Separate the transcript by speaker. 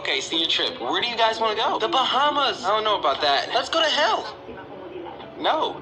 Speaker 1: Okay, senior trip. Where do you guys want to go? The Bahamas. I don't know about that. Let's go to hell. No.